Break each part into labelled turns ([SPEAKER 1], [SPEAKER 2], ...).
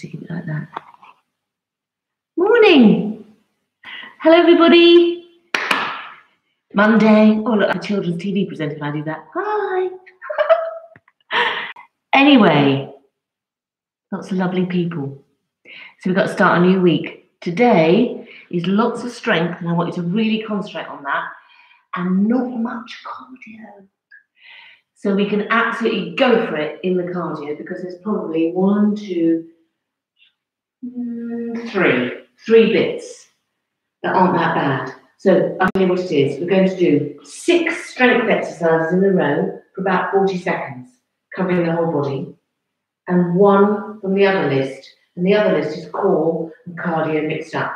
[SPEAKER 1] it like that. Morning. Hello, everybody. Monday. Oh, look, a children's TV presenter when I do that. Hi. anyway, lots of lovely people. So we've got to start a new week. Today is lots of strength, and I want you to really concentrate on that, and not much cardio. So we can absolutely go for it in the cardio because there's probably one, two, three, three bits that aren't that bad. So I'll tell you what it is. We're going to do six strength exercises in a row for about 40 seconds, covering the whole body, and one from the other list. And the other list is core and cardio mixed up.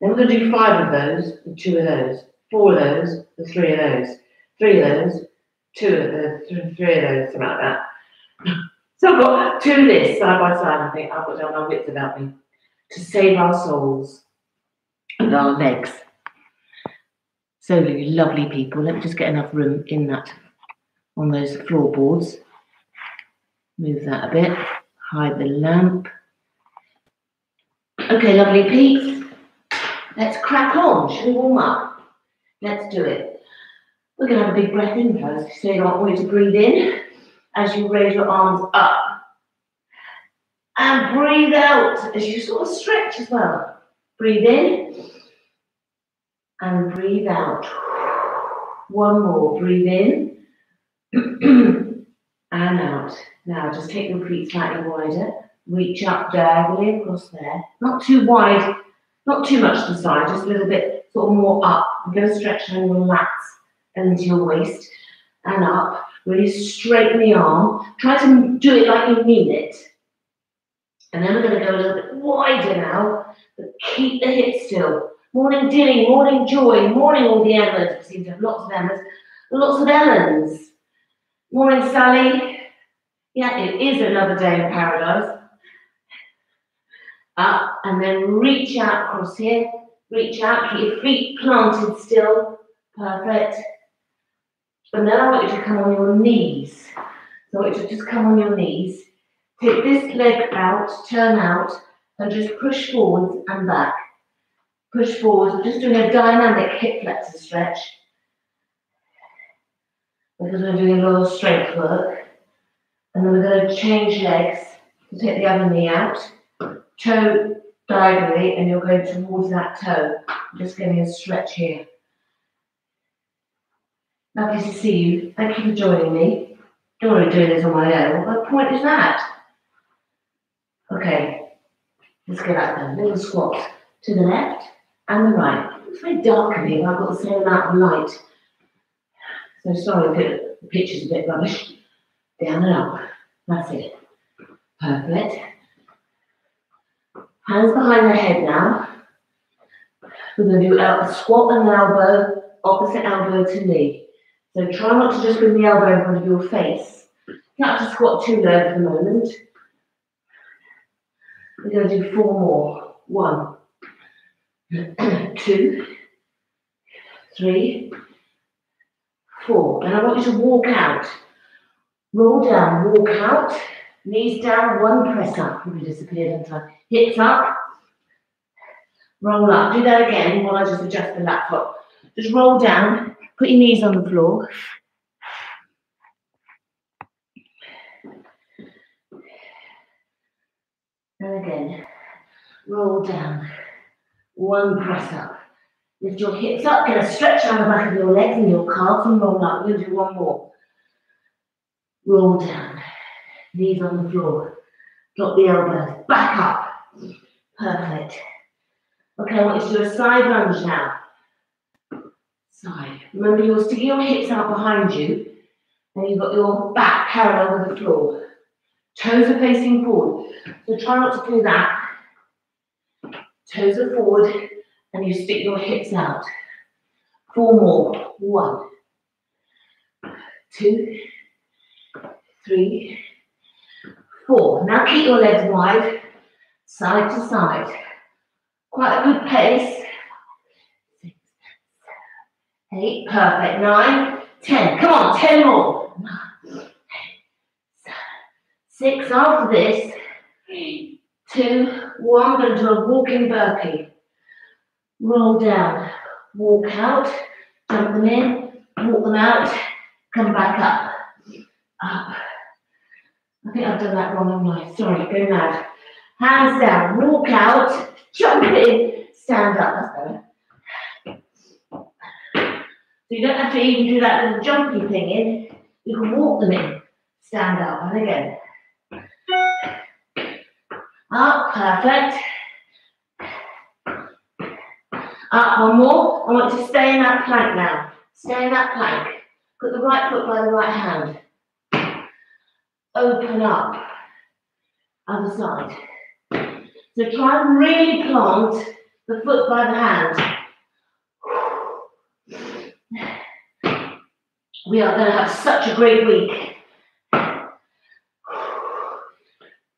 [SPEAKER 1] Then we're going to do five of those and two of those, four of those and three of those, three of those, two of those, three of those, something like that. So I've got two lists side by side. I think I've got down my wits about me to save our souls and our legs. So lovely people. Let me just get enough room in that on those floorboards. Move that a bit. Hide the lamp. Okay, lovely peeps. Let's crack on. Should we warm up? Let's do it. We're going to have a big breath in first. So you want you to breathe in as you raise your arms up. And breathe out as you sort of stretch as well. Breathe in and breathe out. One more. Breathe in and out. Now just take your feet slightly wider. Reach up diagonally across there. Not too wide, not too much to the side, just a little bit sort of more up. I'm going to stretch and into your waist and up. Really straighten the arm. Try to do it like you mean it. And then we're going to go a little bit wider now, but keep the hips still. Morning Dilly, morning Joy, morning all the Emmas. We seem to have lots of Emmas, lots of Ellens. Morning Sally. Yeah, it is another day in paradise. Up and then reach out across here. Reach out, keep your feet planted still. Perfect. And then I want you to come on your knees. So I want you to just come on your knees. Take this leg out, turn out, and just push forwards and back. Push forwards. We're just doing a dynamic hip flexor stretch. Because we're doing a little strength work. And then we're going to change legs. So take the other knee out, toe diagonally, and you're going towards that toe. Just getting a stretch here. Lovely to see you. Thank you for joining me. Don't want to be doing this on my own. What point is that? Okay, let's get up then. Little squat to the left and the right. It's very dark in here. I've got the same amount of light. So sorry if the picture's a bit rubbish. Down and up. That's it. Perfect. Hands behind the head now. We're going to do a squat and elbow, opposite elbow to knee. So try not to just bring the elbow in front of your face. You have to squat too low for the moment. We're going to do four more. One, two, three, four. And I want you to walk out. Roll down, walk out. Knees down, one press up. We disappeared in time. Hips up. Roll up. Do that again while I just adjust the laptop. Just roll down. Put your knees on the floor. And again, roll down. One press up. Lift your hips up, get a stretch around the back of your legs and your calves and roll up. To do one more. Roll down. Knees on the floor. Drop the elbows. Back up. Perfect. Okay, I want you to do a side lunge now. Side. Remember, you're sticking your hips out behind you and you've got your back parallel with the floor. Toes are facing forward. So try not to do that. Toes are forward and you stick your hips out. Four more. One, two, three, four. Now keep your legs wide, side to side. Quite a good pace. Eight, perfect. Nine, ten. Come on, ten more. Six after this. two, one. I'm going to do a walking burpee. Roll down, walk out, jump them in, walk them out, come back up, up. I think I've done that wrong, haven't Sorry, go mad. Hands down, walk out, jump in, stand up. That's better. You don't have to even do that little jumpy thing in. You can walk them in, stand up, and again. Up, perfect. Up, one more. I want to stay in that plank now. Stay in that plank. Put the right foot by the right hand. Open up. Other side. So try and really plant the foot by the hand. We are going to have such a great week.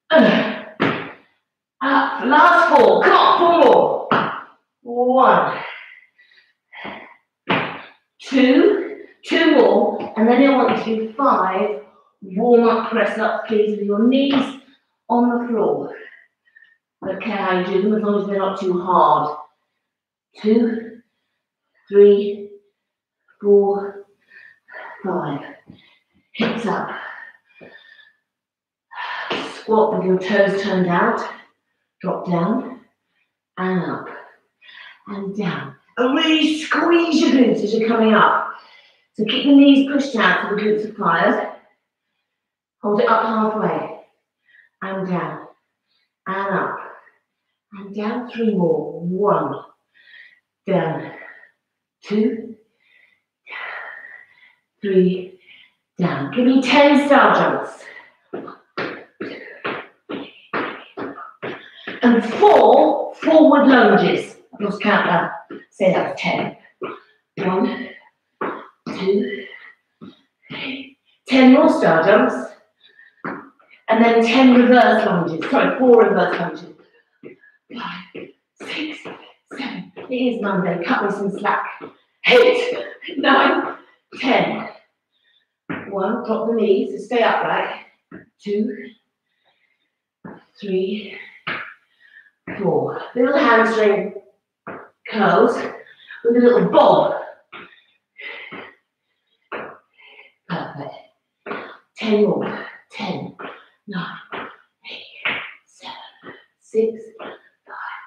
[SPEAKER 1] Up, uh, last four. Come on, four more. One, two, two more, and then I want you to do five warm up press ups, please, with your knees on the floor. Don't care how you do them as long as they're not too hard. Two, three, four, five. Hips up. Squat with your toes turned out. Drop down and up and down. And really squeeze your glutes as you're coming up. So keep the knees pushed out so the glutes are fired. Hold it up halfway and down and up and down. Three more. One, down, two, three, down. Give me 10 star jumps. And four forward lunges. I've lost count now. Say that 10. One, two, three. 10 more star jumps. And then 10 reverse lunges. Sorry, four reverse lunges. Five, six, seven. It is Monday. Cut me some slack. Eight, nine, 10. One, drop the knees and stay upright. Two, three, four. Little hamstring curls with a little bob. Perfect. 10 more. 10, 9, 8, 7, 6,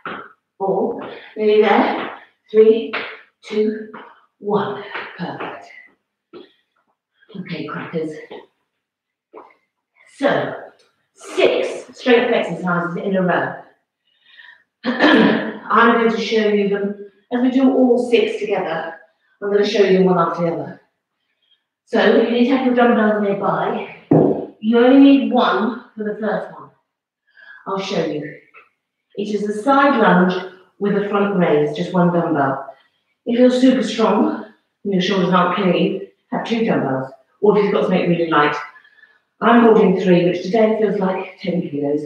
[SPEAKER 1] 5, 4. Nearly there. 3, in a. I'm going to show you them as we do all six together. I'm going to show you one after the other. So, you need to have your dumbbells nearby. You only need one for the first one. I'll show you. It is a side lunge with a front raise, just one dumbbell. If you're super strong and your shoulders aren't killing have two dumbbells. Or if you've got something really light. I'm holding three, which today feels like 10 kilos.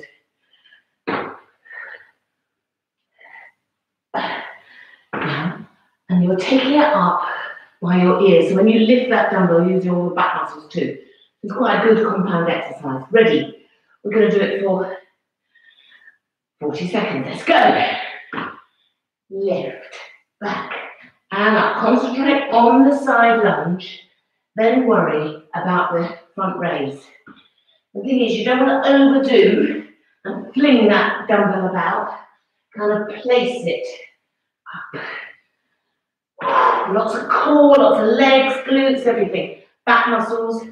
[SPEAKER 1] Now, and you're taking it up by your ears. So when you lift that dumbbell, use your back muscles too. It's quite a good compound exercise. Ready? We're going to do it for 40 seconds. Let's go. Lift, back, and up. Concentrate on the side lunge. Then worry about the front raise. The thing is, you don't want to overdo and fling that dumbbell about. Kind of place it up. Lots of core, lots of legs, glutes, everything. Back muscles.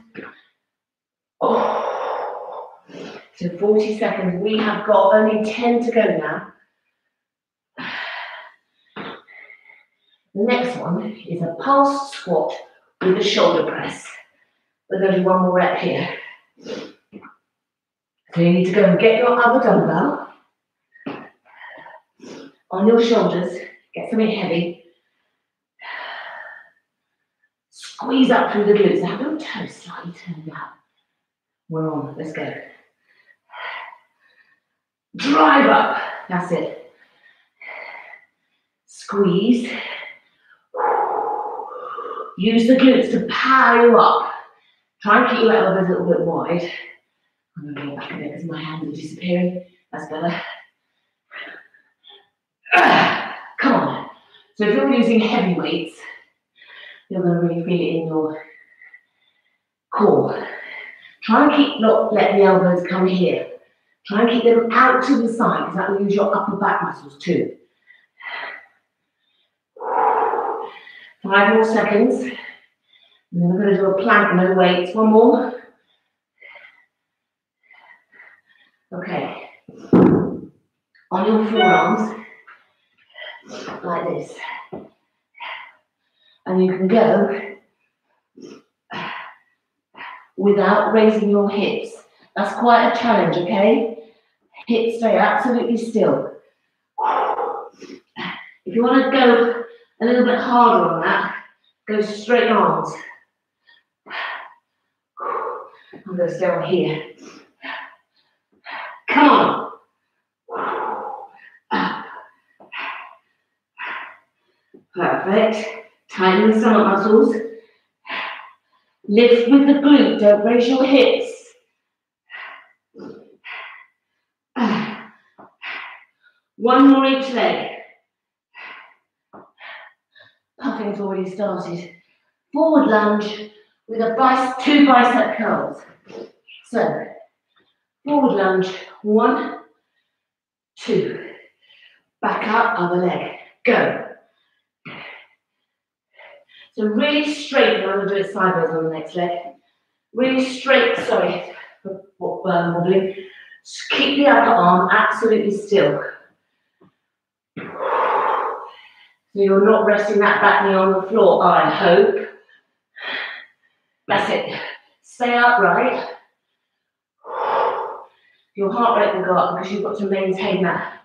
[SPEAKER 1] Oh. So 40 seconds. We have got only 10 to go now. Next one is a pulse squat with a shoulder press. We're going to do one more rep here. So you need to go and get your other dumbbell on your shoulders, get something heavy. Squeeze up through the glutes. Have your toes slightly turned out. We're on. Let's go. Drive up. That's it. Squeeze. Use the glutes to power you up. Try and keep your elbows a little bit wide. I'm going to go back a bit because my hands are disappearing. That's better. Come on. So if you're using heavy weights, you're going to really feel it in your core. Try and keep not let the elbows come here. Try and keep them out to the side because that will use your upper back muscles too. Five more seconds. And then we're going to do a plank, no weights. One more. Okay. On your forearms, like this. And you can go without raising your hips. That's quite a challenge, okay? Hips stay absolutely still. If you want to go a little bit harder on that, go straight arms. I'm going to stay on here. Come on. Perfect. Tighten the stomach muscles. Lift with the glute, don't raise your hips. One more each leg. Puffing's already started. Forward lunge with a bice, two bicep curls. So, forward lunge, one, two. Back up, other leg. Go. So really straight, I'm going to do it sideways on the next leg. Really straight, sorry, for um, wobbling. Just keep the upper arm absolutely still. So you're not resting that back knee on the floor, I hope. That's it. Stay upright. Your heart rate will go up because you've got to maintain that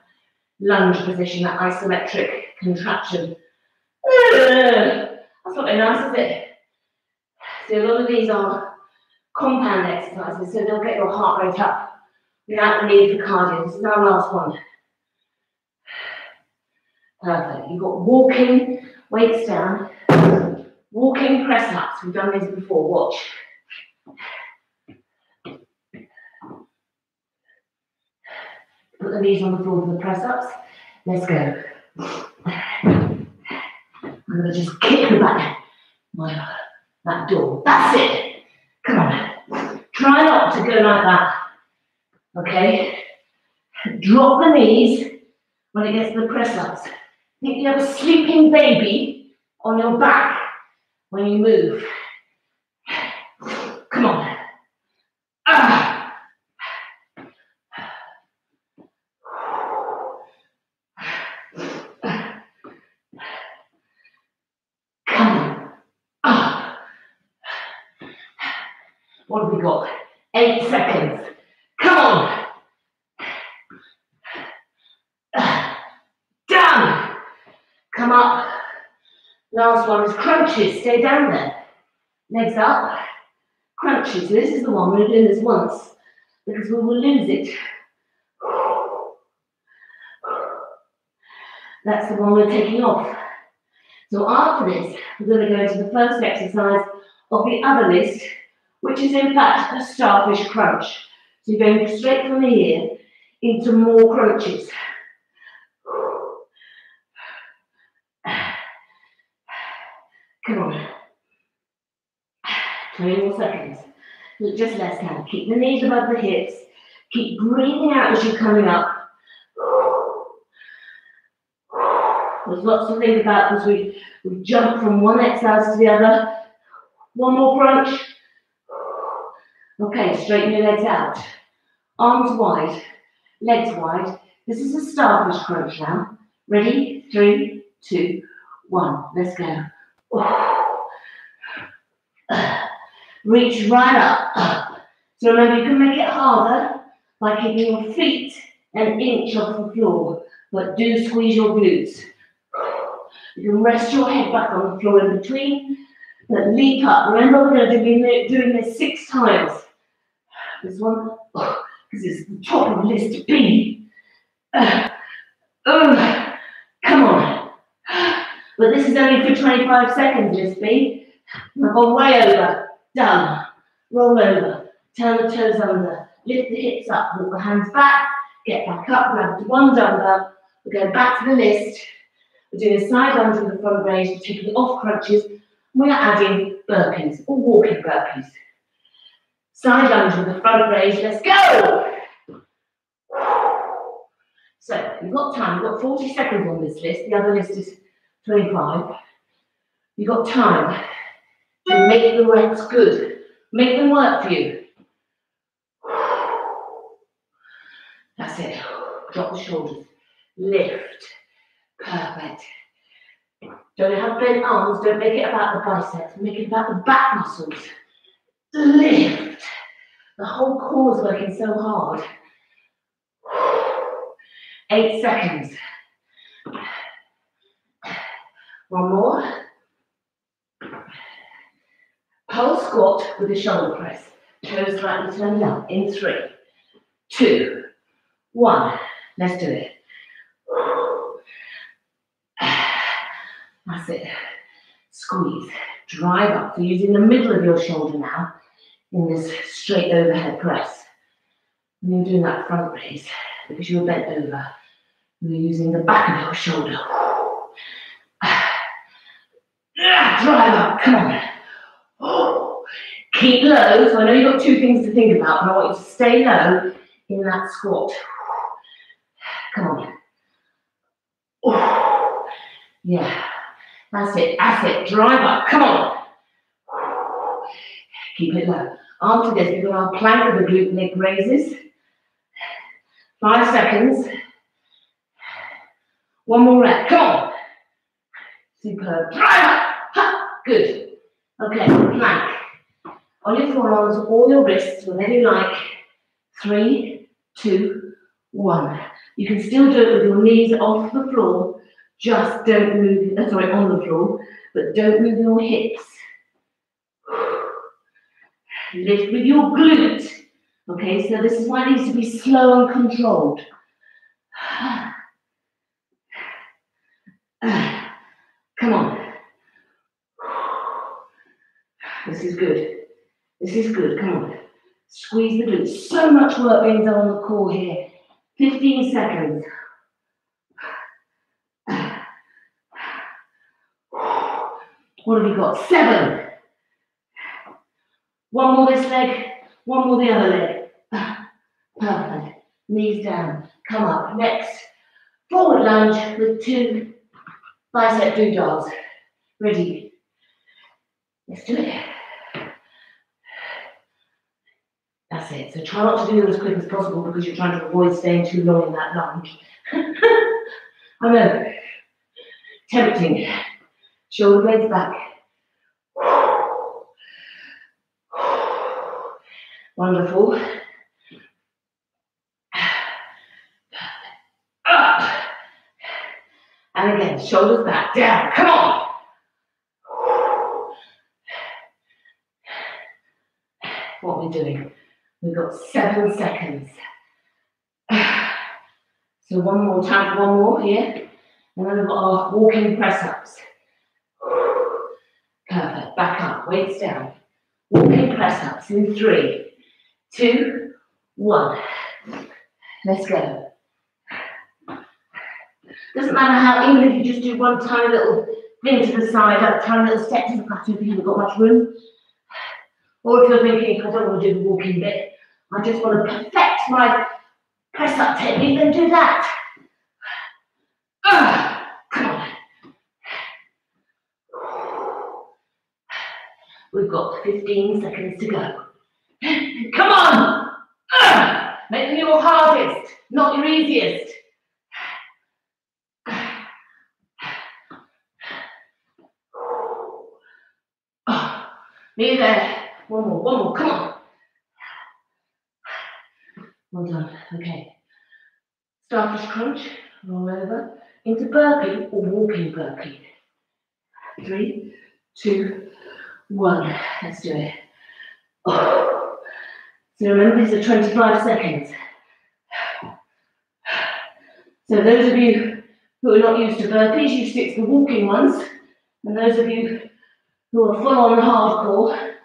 [SPEAKER 1] lunge position, that isometric contraction. Very nice, is it? So a lot of these are compound exercises, so they'll get your heart rate up without the need for cardio. This is our last one. Perfect. You've got walking, weights down, walking press ups. We've done these before. Watch. Put the knees on the floor for the press ups. Let's go. I'm going to just kick the back my, that door. That's it. Come on. Try not to go like that. Okay? Drop the knees when it gets to the press ups. Think you have a sleeping baby on your back when you move. Come on. Ah. Come on. Ah. What have we got? Eight seconds. Come on. Down. Come up. Last one is crunches. Stay down there. Legs up. Crunches. This is the one. We're doing this once because we will lose it. That's the one we're taking off. So after this, we're going to go into the first exercise of the other list, which is in fact a starfish crunch. So you're going straight from here into more crunches. Come on. 20 more seconds. Just less time. Keep the knees above the hips. Keep breathing out as you're coming up. There's lots to think about as we, we jump from one exercise to the other. One more crunch. Okay, straighten your legs out. Arms wide, legs wide. This is a starfish crunch now. Ready? Three, two, one. Let's go. Reach right up. So remember, you can make it harder by keeping your feet an inch off the floor, but do squeeze your glutes. You can rest your head back on the floor in between, but leap up. Remember, we're going to be doing this six times. This one, because it's the top of the list B. Uh, oh, come on. But this is only for 25 seconds, list B. I've gone way over. Done. Roll over. Turn the toes under. Lift the hips up. Walk the hands back. Get back up. Grab one dumbbell. We're going back to the list. We're doing a side lunge with the front raise, we're taking off crunches, we're adding burpees or walking burpees. Side lunge with the front raise, let's go! So, you've got time, you've got 40 seconds on this list, the other list is 25. You've got time to make the reps good, make them work for you. That's it. Drop the shoulders. Lift. Perfect. Don't have bent arms. Don't make it about the biceps. Make it about the back muscles. Lift. The whole core is working so hard. Eight seconds. One more. Pulse squat with the shoulder press. Toes slightly turned up in three, two, one. Let's do it. That's it. Squeeze. Drive up. So using the middle of your shoulder now in this straight overhead press. And you're doing that front raise because you're bent over. You're using the back of your shoulder. Drive up. Come on. Keep low. So I know you've got two things to think about, but I want you to stay low in that squat. Come on. Yeah. That's it. That's it. Drive up. Come on. Keep it low. After this, we've got our plank of the glute leg raises. Five seconds. One more rep. Come on. Superb. Drive up. Good. Okay, plank. On your forearms, all your wrists, whenever you like. Three, two, one. You can still do it with your knees off the floor. Just don't move, uh, sorry, on the floor, but don't move your hips. Lift with your glute. Okay, so this is why it needs to be slow and controlled. Come on. This is good. This is good. Come on. Squeeze the glutes. So much work being done on the core here. 15 seconds. What have we got? Seven. One more this leg, one more the other leg. Perfect. Knees down. Come up. Next. Forward lunge with two bicep doodads. Ready. Let's do it. That's it. So try not to do it as quick as possible because you're trying to avoid staying too long in that lunge. I know. Tempting. Shoulder blades back. Wonderful. Up. And again, shoulders back, down. Come on. What we're doing. We've got seven seconds. So one more time, one more here. And then we've got our walking press ups. Perfect. Back up, weights down. Walking press ups in three, two, one. Let's go. Doesn't matter how, even if you just do one tiny little thing to the side, a tiny little step to the plateau if you haven't got much room. Or if you're thinking, I don't want to do the walking bit, I just want to perfect my press up technique, then do that. Come on. We've got 15 seconds to go. Come on! Make them your hardest, not your easiest. There. One more, one more, come on. Well done. Okay. Starfish crunch, roll over into burpee or walking burpee. Three, two, one. Let's do it. Oh. So remember, these are 25 seconds. So those of you who are not used to burpees, you stick to the walking ones. And those of you who are full on hardcore,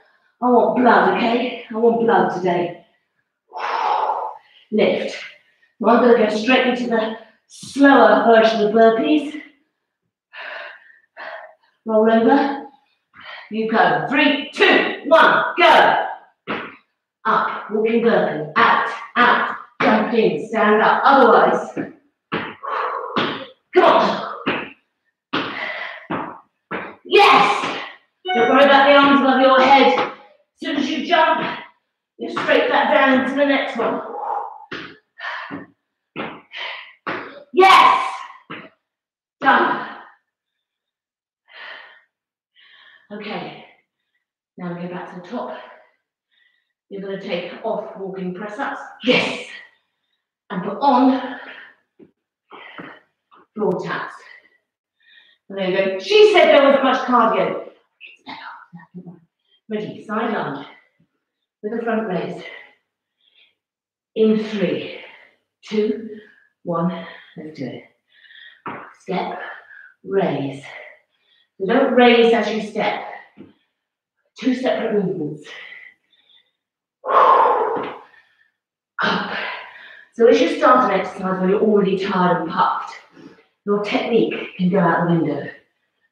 [SPEAKER 1] I want blood, okay? I want blood today. Lift. I'm going to go straight into the slower version of burpees. Roll over. You go. Three, two, one, go. Up, walking burpee. Out, out, jump in, stand up. Otherwise, come on. Yes! Don't worry about the arms above your head. As soon as you jump, you down to the next one. Yes! Done. Okay, now we go back to the top. You're going to take off walking press ups. Yes! And put on floor taps. And you go. She said there wasn't much cardio. Ready, side lunge with a front raise. In three, two, one, let's do it. Step, raise. So don't raise as you step. Two separate movements. Up. So as you start an exercise when you're already tired and puffed, your technique can go out the window.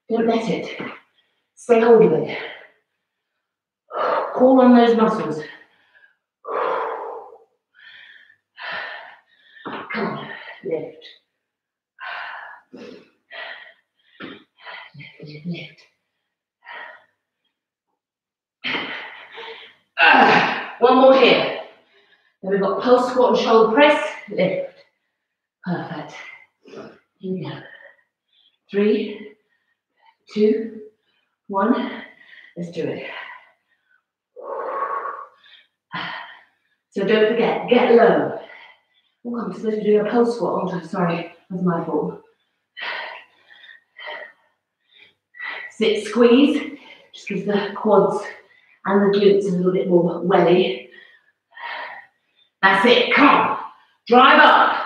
[SPEAKER 1] Don't let it. Stay hold of it. Call on those muscles. Come on, lift. Lift, lift, lift. One more here. Then we've got pulse squat and shoulder press, lift. Perfect. Three, two, one. Let's do it. So don't forget, get low. Oh, I'm supposed to do a pulse squat, aren't I? Sorry, that's my fault. Sit, squeeze, just gives the quads and the glutes a little bit more welly. That's it, come. Drive. Up.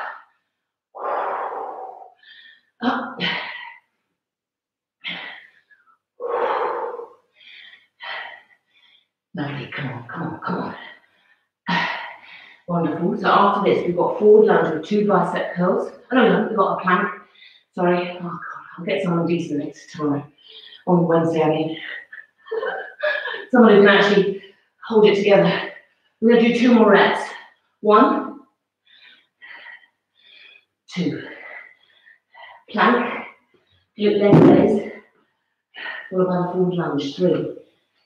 [SPEAKER 1] Lovely, come on, come on, come on. Wonderful. So after this, we've got forward lunge with two bicep curls. Oh no, no, we've got a plank. Sorry. Oh God, I'll get someone decent next time. On Wednesday, I mean. someone who can actually hold it together. We're going to do two more reps. One, two. Plank, glute leg raise, followed by forward lunge. Three,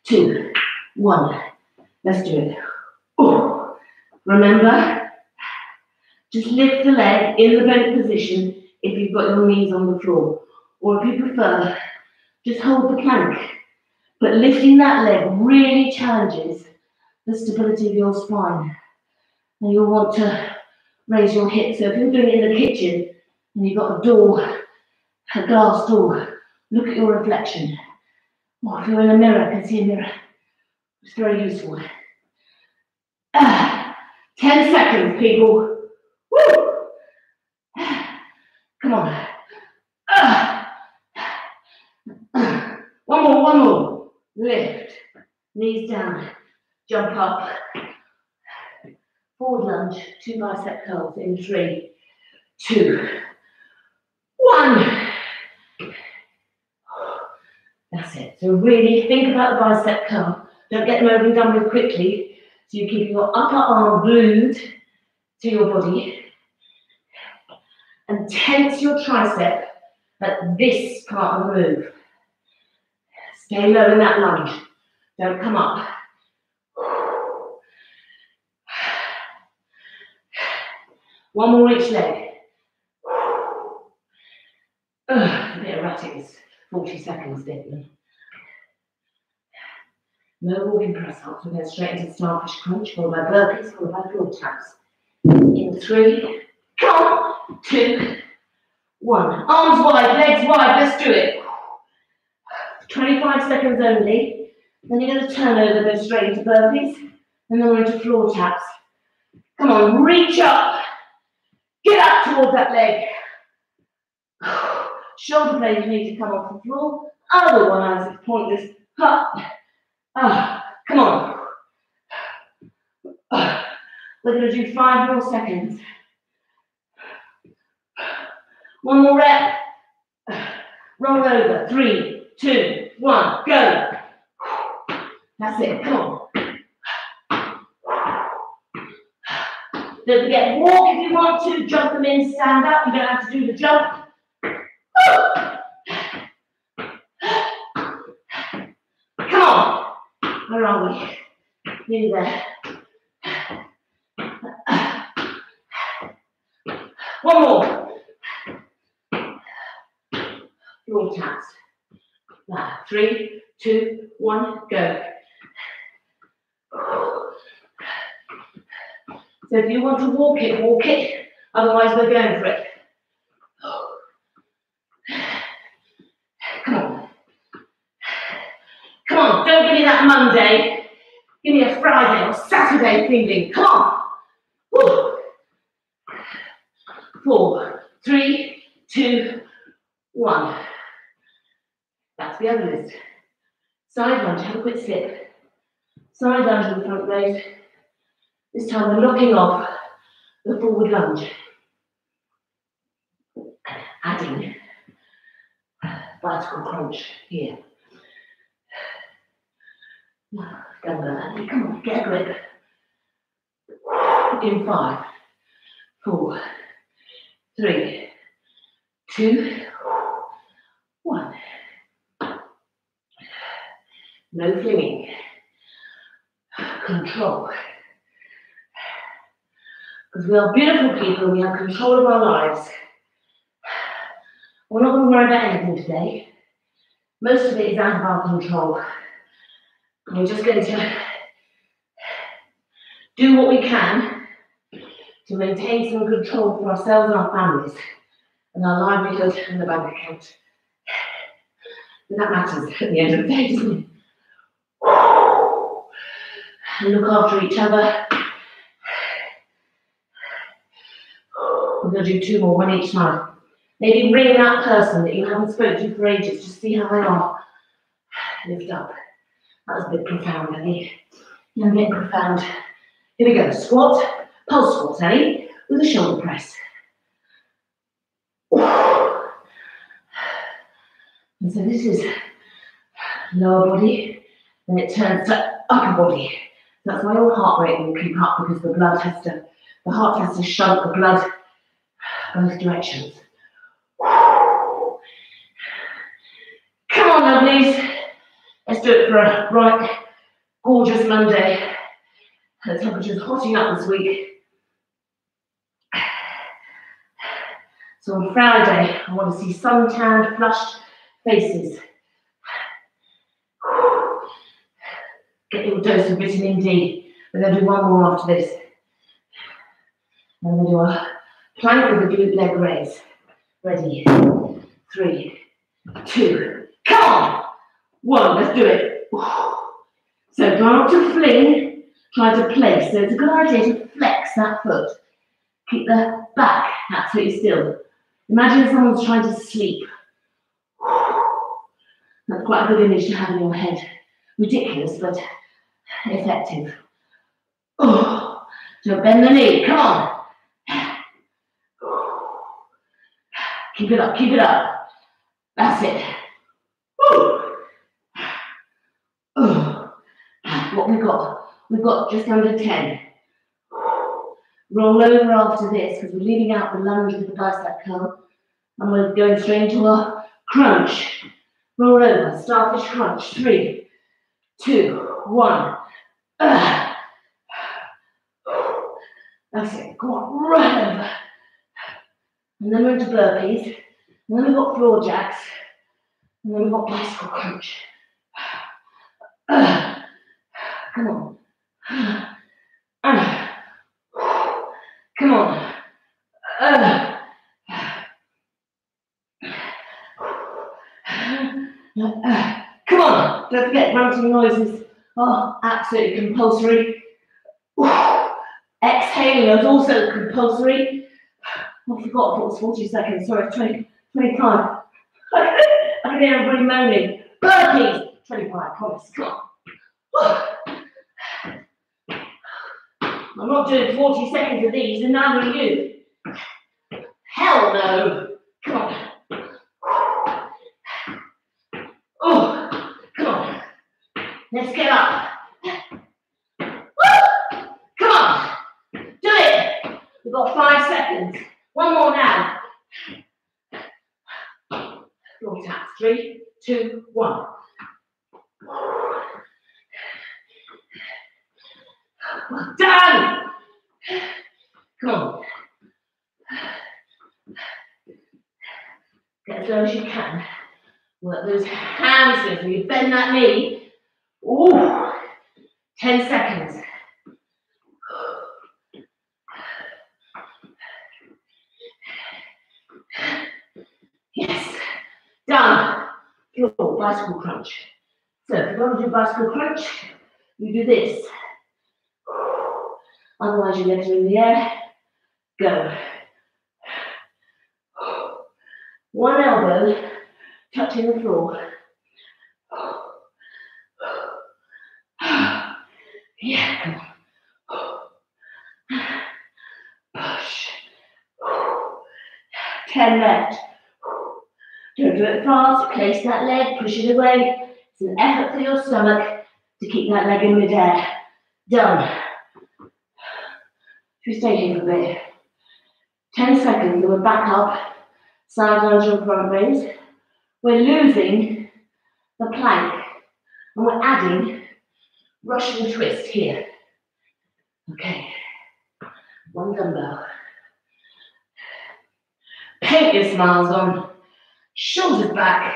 [SPEAKER 1] two, one. Let's do it. Oh. Remember, just lift the leg in the bent position if you've got your knees on the floor. Or if you prefer, just hold the plank. But lifting that leg really challenges the stability of your spine. And you'll want to raise your hips. So if you're doing it in the kitchen and you've got a door, a glass door, look at your reflection. Or if you're in a mirror, can see a mirror. It's very useful. Ah, 10 seconds, people. Come on. One more, one more. Lift. Knees down. Jump up. Forward lunge. Two bicep curls in three, two, one. That's it. So really think about the bicep curl. Don't get them over and done with quickly. So you keep your upper arm glued to your body and tense your tricep at this part of the move. Stay low in that lunge. Don't come up. One more each leg. Ugh, a bit erratic. It's 40 seconds, Declan. No walking press ups. We're going straight into starfish crunch, followed by burpees, followed by floor taps. In three, come two, one. Arms wide, legs wide, let's do it. 25 seconds only. Then you're going to turn over, go straight into burpees, and then we're into floor taps. Come on, reach up. Get up towards that leg. Shoulder blades need to come off the floor. Otherwise, it's pointless. Up. Ah, come on. We're going to do five more seconds. One more rep. Roll over. Three, two, one, go. That's it. Come on. Don't forget, walk if you want to. Jump them in, stand up. You don't have to do the jump. Come on. Where are we? Nearly there. One more. Floor taps. Now, three, two, one, go. So if you want to walk it, walk it. Otherwise, we're going for it. Come on. Come on, don't give me that Monday. Give me a Friday or Saturday feeling. Come on. Four, three, two, one. That's the other list. Side lunge, have a quick slip. Side lunge in the front raise. This time we're locking off the forward lunge. Adding vertical crunch here. Come on, get a grip. In five, four, three, two, one. No flinging. Control. Because we are beautiful people, we have control of our lives. We're not going to worry about anything today. Most of it is out of our control. And we're just going to do what we can to maintain some control for ourselves and our families and our livelihood and the bank account. And that matters at the end of the day, doesn't it? And look after each other. We're going to do two more, one each time. Maybe ring that person that you haven't spoken to for ages, just see how they are. Lift up. That was a bit profound, think. Now get profound. Here we go. Squat, pulse squat, eh? With a shoulder press. And so this is lower body, then it turns to upper body. That's why your heart rate will keep up because the blood has to, the heart has to shunt the blood both directions. Come on, lovelies. Let's do it for a bright, gorgeous Monday. The temperature's hotting up this week. So on Friday, I want to see sun-tanned, flushed faces. Get your dose of vitamin D. We're going to do one more after this. And we'll do a plank with a glute leg raise. Ready? Three, two, come on! One, let's do it. So try not to fling, try to place. So it's a good idea to flex that foot. Keep the back absolutely still. Imagine someone's trying to sleep. That's quite a good image to have in your head. Ridiculous, but effective. Oh, so bend the knee, come on. Keep it up, keep it up. That's it. Oh. What we've got, we've got just under 10. Roll over after this because we're leaving out the lunge with the bicep curl and we're going straight into a crunch. Roll over, starfish crunch. Three, two, one. That's it. Go on, right over. And then we're into burpees. And then we've got floor jacks. And then we've got bicycle crunch. Come on. Uh. Come on. Uh. Uh, come on, don't forget grunting noises are absolutely compulsory. Exhaling is also compulsory. I forgot it was 40 seconds, sorry, 20, 25. I can hear everybody moaning. Burpees, 25, promise. I'm not doing 40 seconds of these, and neither are you. Hell no. Come Three, two, one. Done! Come on. Get as low as you can. Work those hamstrings. When you bend that knee, ooh, 10 seconds. Yes, done. Floor, bicycle crunch. So if you want to do bicycle crunch, you do this. Otherwise, your legs are in the air. Go. One elbow touching the floor. Yeah, come on. Push. Ten left. Don't do it fast. Place that leg, push it away. It's an effort for your stomach to keep that leg in midair. Done. Should stay here for a bit? 10 seconds, and we're back up, side lunge and front raise. We're losing the plank, and we're adding Russian twist here. Okay, one dumbbell. Paint your smiles on, shoulders back.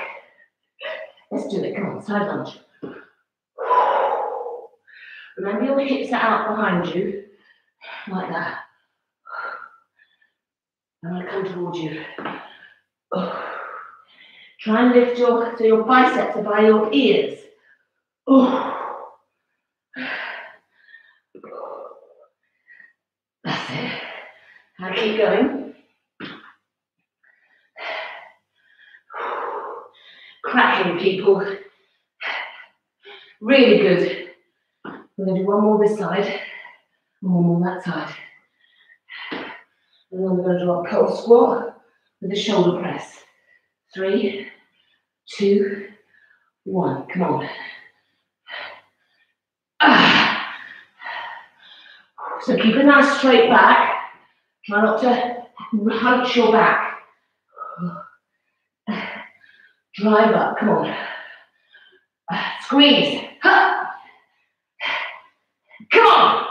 [SPEAKER 1] Let's do it, come on, side lunge. Remember your hips are out behind you, like that. I'm going to come towards you. Oh. Try and lift your, so your biceps are by your ears. Oh. That's it. Now keep going. Cracking, people. Really good. We're going to do one more this side, and one more that side. And then we're going to do our cold squat with a shoulder press. Three, two, one. Come on. Ah. So keep a nice straight back. Try not to hunch your back. Drive up. Come on. Squeeze. Come on.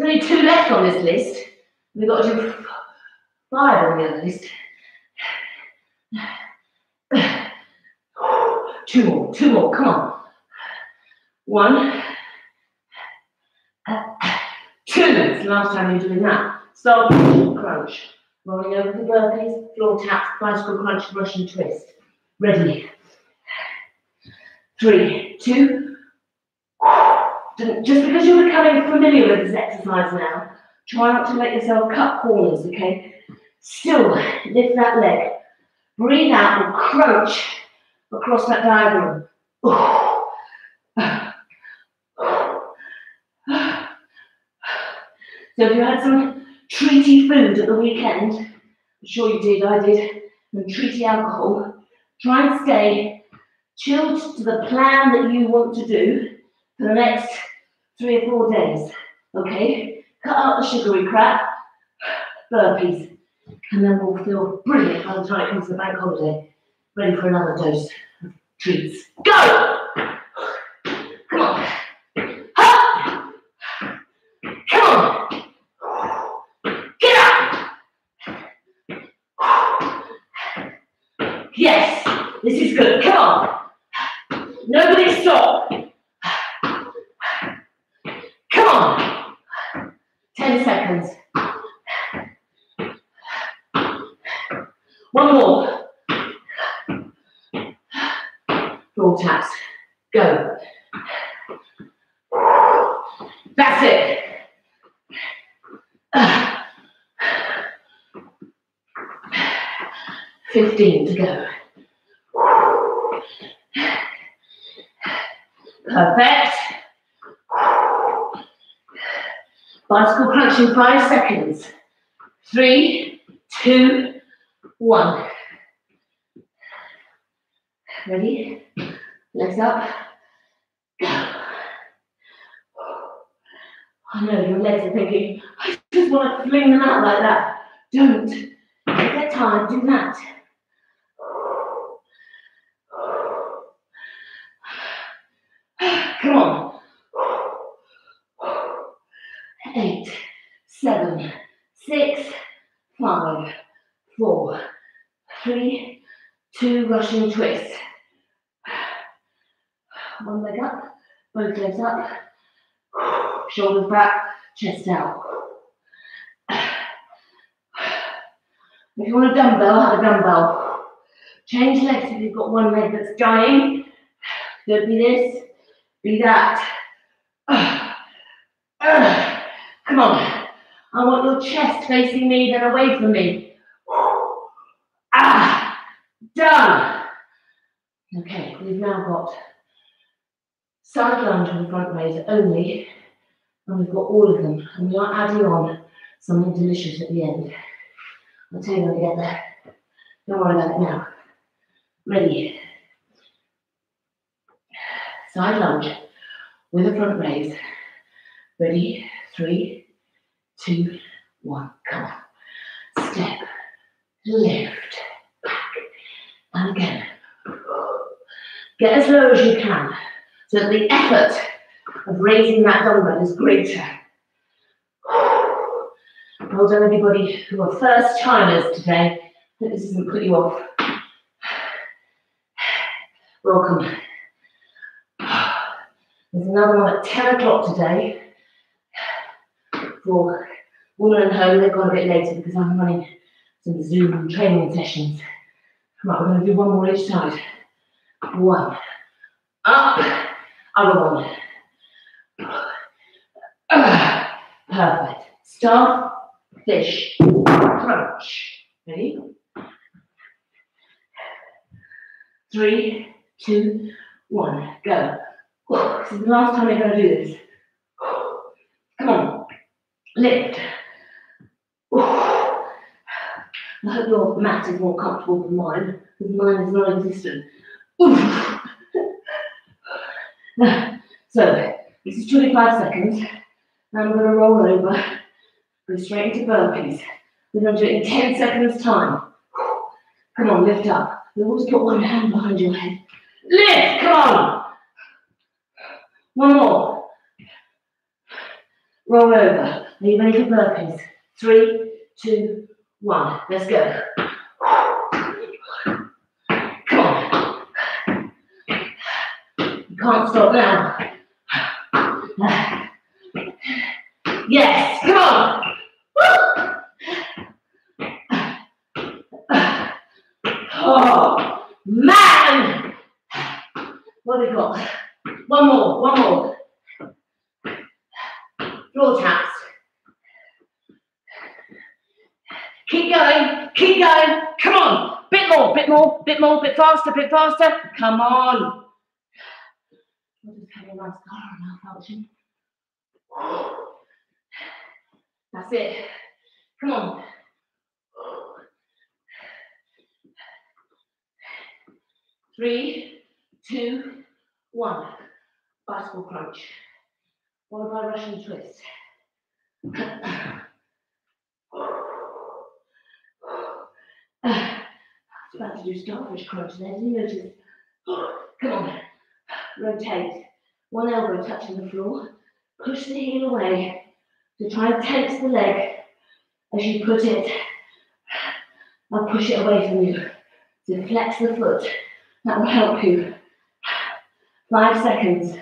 [SPEAKER 1] There's only two left on this list. We've got to do five on the other list. Two more, two more, come on. One, two. It's the last time you're doing that. Start crunch. Rolling over the burpees, floor taps, bicycle crunch, Russian twist. Ready. Three, two. Just because you're becoming familiar with this exercise now, try not to let yourself cut corners, okay? Still, lift that leg. Breathe out and crunch across that diagram. So if you had some treaty food at the weekend, I'm sure you did, I did, and treaty alcohol, try and stay chilled to the plan that you want to do for the next three or four days. Okay? Cut out the sugary crap, burpees, and then we'll feel brilliant by the time it comes to the bank holiday, ready for another dose of treats. Go! Come on. Come on. Get up! Yes, this is good. Come on. Nobody stop. Come on. 10 seconds. One more. Floor taps. Go. That's it. Fifteen to go. Perfect. Bicycle crunch in five seconds. Three, two, one. Ready? Legs up. Oh, I know your legs are thinking, I just want to fling them out like that. Don't. Take that time, do that. Come on. Eight, seven, six, five, four, three, two, Russian twists. One leg up, both legs up, shoulders back, chest out. If you want a dumbbell, have a dumbbell. Change legs if you've got one leg that's dying. Don't be this, be that. come on. I want your chest facing me, then away from me. Done. Okay, we've now got side lunge and front raise only, and we've got all of them, and we are adding on something delicious at the end. I'll tell you when we get there. Don't worry about it now. Ready. Side lunge with a front raise. Ready? Three, two, one. Come on. Step, lift, back, and again. Get as low as you can so that the effort of raising that dumbbell is greater. Well done, everybody who are first timers today. I hope this doesn't put you off. Welcome. There's another one at 10 o'clock today for Woman and Home. They've gone a bit later because I'm running some Zoom training sessions. Right, we're going to do one more each side. One. Up. Other one. Perfect. Start fish, crunch. Ready? Three, two, one, go. This is the last time you're going to do this. Come on, lift. I hope your mat is more comfortable than mine, because mine is non-existent. so, this is 25 seconds. Now I'm going to roll over Go straight into burpees. We're going to do it in 10 seconds time. Come on, lift up. You always put one hand behind your head. Lift, come on. One more. Roll over. Are you ready for burpees? Three, two, one. Let's go. Come on. You can't stop now. Yes, come on. Oh, man! What have we got? One more, one more. Floor taps. Keep going, keep going. Come on. Bit more, bit more, bit more, bit faster, bit faster. Come on. Nice malfunction. That's it. Come on. Three, two, one. Bicycle crunch. Followed by Russian twist. I was about to do starfish crunch there, didn't you notice? Come on. Rotate. One elbow touching the floor. Push the heel away to try and tense the leg as you put it. I'll push it away from you. To flex the foot. That will help you. Five seconds.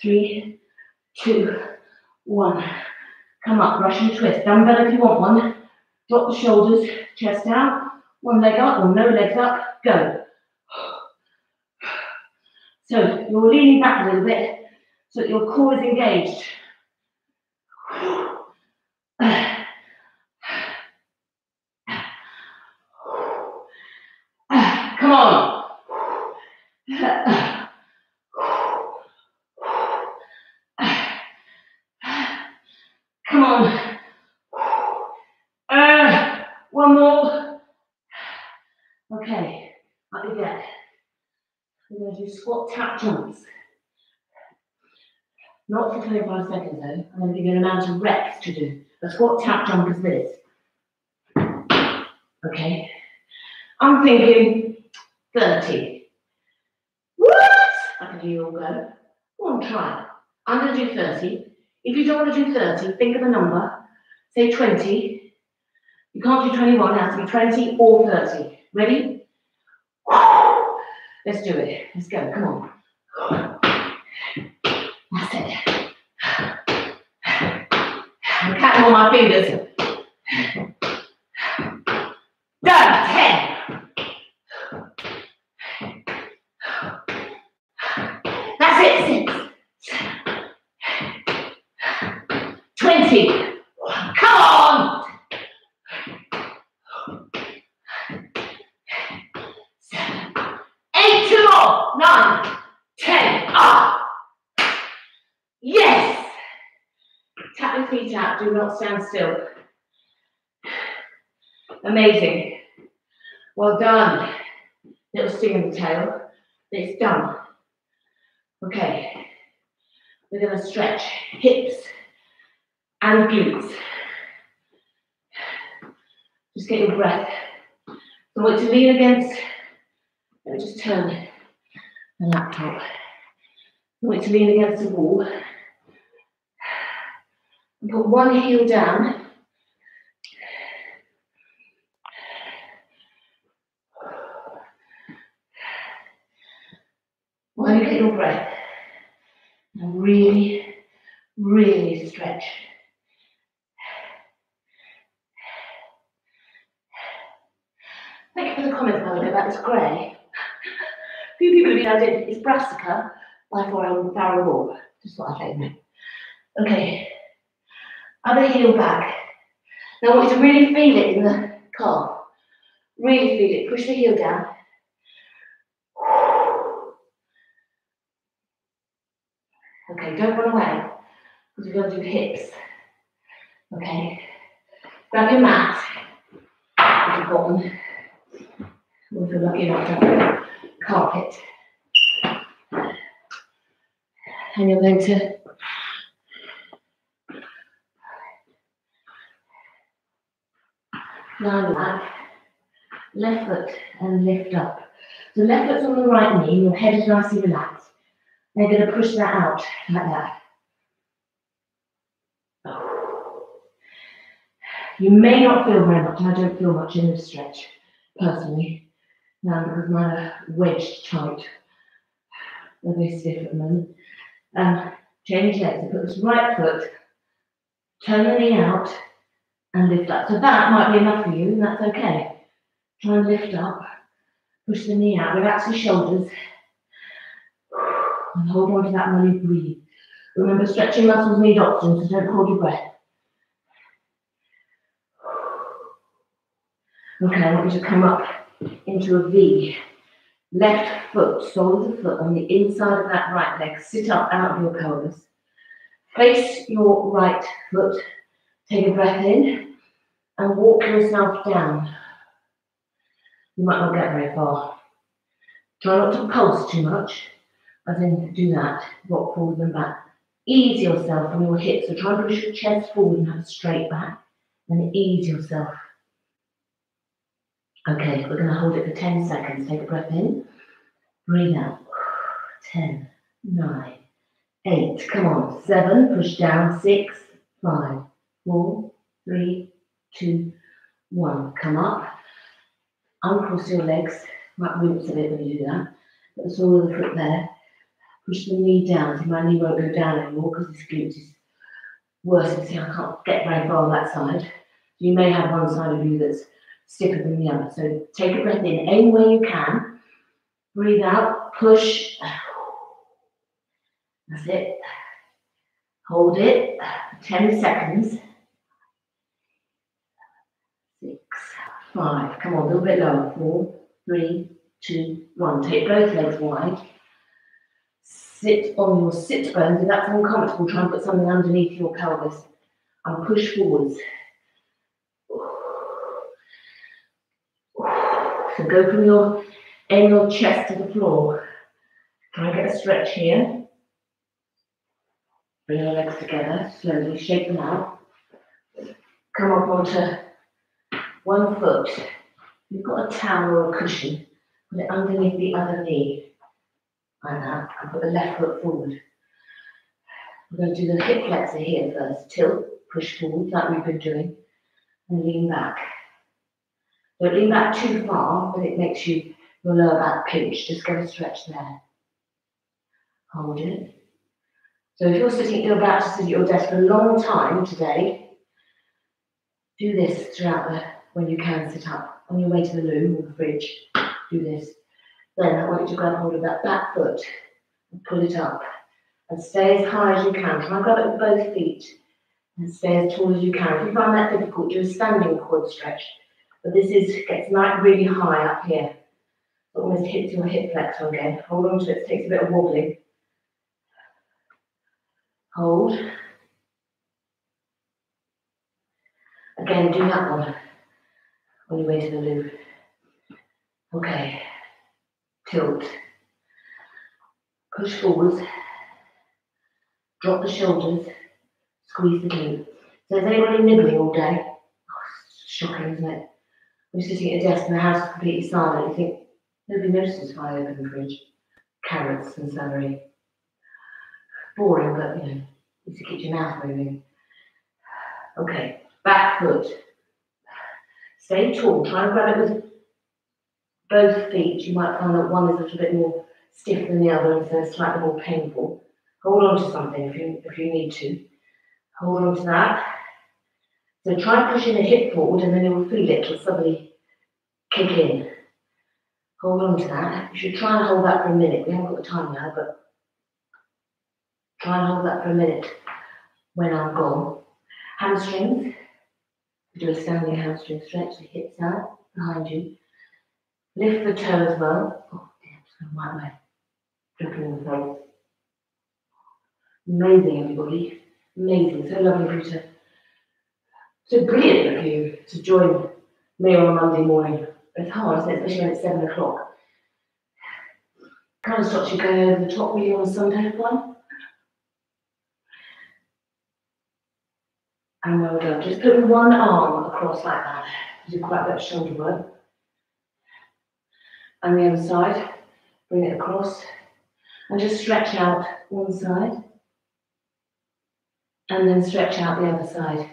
[SPEAKER 1] Three, two, one. Come up, Russian twist. Dumbbell if you want one. Drop the shoulders, chest out. One leg up or no legs up. Go. So you're leaning back a little bit so that your core is engaged. Come on. Come on. Uh, one more. Okay, up you get. We're going to do squat tap jumps. Not for 25 seconds though. I'm going to give you an amount of reps to do. A squat tap jump is this. Okay. I'm thinking 30. What? I can hear you all go. Go on, try. I'm going to do 30. If you don't want to do 30, think of a number. Say 20. You can't do 21, it has to be 20 or 30. Ready? Let's do it. Let's go. Come on. That's it. I'm counting on my fingers. Done. 10. That's it. Six. 20. Come on. Seven. Eight, two more. Nine. Ten. Ah. Yes. Tap your feet out. Do not stand still. Amazing. Well done. Little sting in the tail. It's done. Okay. We're going to stretch hips and glutes. Just get your breath. I want to lean against, let me just turn the laptop. I want you to lean against the wall. And put one heel down. While you get your breath, and really, really stretch. Thank you for the comments, by the way, about this grey. Few people have been added, it's Brassica by Farrell Hall. Just thought I'd let you know. Okay. Other heel back. Now I want you to really feel it in the calf. Really feel it. Push the heel down. Okay, don't run away because we're going to do hips. Okay, grab your mat at the bottom. If you're lucky enough to have a carpet. And you're going to lie back, left foot and lift up. So left foot's on the right knee, your head is nicely relaxed. They're going to push that out like that. You may not feel very much. I don't feel much in this stretch, personally, um, because mine are wedged tight. Very stiff at the moment. Um, change legs. Put this right foot, turn the knee out, and lift up. So that might be enough for you, and that's okay. Try and lift up, push the knee out, relax your shoulders, and hold on to that while you breathe. Remember, stretching muscles need oxygen, so don't hold your breath. Okay, I want you to come up into a V. Left foot, sole of the foot on the inside of that right leg. Sit up out of your pelvis. Face your right foot. Take a breath in and walk yourself down. You might not get very far. Try not to pulse too much. As in, do that. Rock forward and back. Ease yourself from your hips. So try and push your chest forward and have a straight back. And ease yourself. Okay, we're going to hold it for 10 seconds. Take a breath in. Breathe out. 10, 9, 8. Come on. 7. Push down. 6, 5, 4, 3, 2, 1. Come up. Uncross your legs. Might wince a bit when you do that. Put the sole of the foot there. Push the knee down. So my knee won't go down anymore because this glute is worse. See, I can't get very far on that side. You may have one side of you that's stiffer than the other. So take a breath in, any way you can. Breathe out, push. That's it. Hold it. 10 seconds. Six, five. Come on, a little bit lower. Four, three, two, one. Take both legs wide. Sit on your sit bones. If that's uncomfortable, try and put something underneath your pelvis and push forwards. So go from your aim your chest to the floor. Try and get a stretch here. Bring your legs together, slowly shake them out. Come up onto one foot. You've got a towel or a cushion, put it underneath the other knee. like that, and put the left foot forward. We're going to do the hip flexor here first. Tilt, push forward like we've been doing, and lean back. Don't lean back too far, but it makes you your lower back pinch. Just get a stretch there. Hold it. So if you're sitting, you're about to sit at your desk for a long time today, do this throughout the when you can sit up on your way to the loo or the fridge. Do this. Then I want you to grab hold of that back foot and pull it up and stay as high as you can. Try and grab it with both feet and stay as tall as you can. If you find that difficult, do a standing quad stretch. But this is gets like really high up here. Almost hits your hip flexor again. Hold on to it. it takes a bit of wobbling. Hold. Again, do that one on your way to the loo. Okay. Tilt. Push forwards. Drop the shoulders. Squeeze the glute. So is anybody nibbling all day? Oh, shocking, isn't it? You're sitting at a desk and the house is completely silent. You think, nobody notices if I open the fridge. Carrots and celery. Boring, but you know, needs to keep your mouth moving. Okay, back foot. Stay tall. Try and grab it with both feet. You might find that one is a little bit more stiff than the other, and so it's slightly more painful. Hold on to something if you if you need to. Hold on to that. So try pushing the hip forward, and then you'll feel it will suddenly kick in. Hold on to that. You should try and hold that for a minute. We haven't got the time now, but try and hold that for a minute when I'm gone. Hamstrings. Do a standing hamstring stretch, the hips out behind you. Lift the toe as well. Oh, damn, it's going right way. Dripping in the face. Amazing, everybody. Amazing. So lovely to, so brilliant of you to join me on a Monday morning. It's hard, isn't it? Especially when it's seven o'clock. Kind of stops you going over the top really on a Sunday one. And well done. Just put one arm across like that. Do quite of shoulder work. And the other side, bring it across. And just stretch out one side. And then stretch out the other side.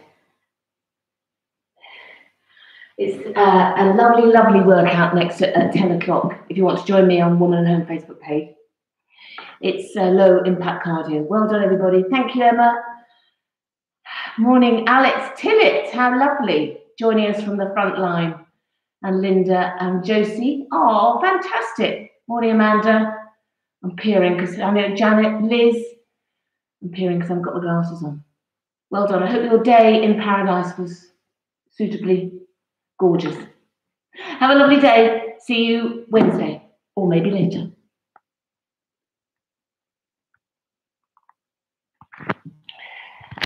[SPEAKER 1] It's uh, a lovely, lovely workout next at 10 o'clock if you want to join me on Woman and Home Facebook page. It's uh, low impact cardio. Well done, everybody. Thank you, Emma. Morning, Alex Tillett. How lovely. Joining us from the front line. And Linda and Josie. Oh, fantastic. Morning, Amanda. I'm peering because I know Janet, Liz. I'm peering because I've got the glasses on. Well done. I hope your day in paradise was suitably gorgeous. Have a lovely day. See you Wednesday or maybe later.